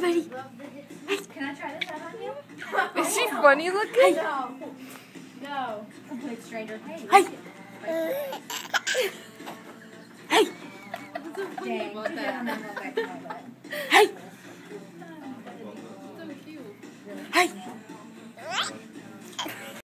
buddy. Can I try this out on you? Is she funny looking? No. No. Complete stranger. Hey. Hey. Hey. Dang. Hey. Hey.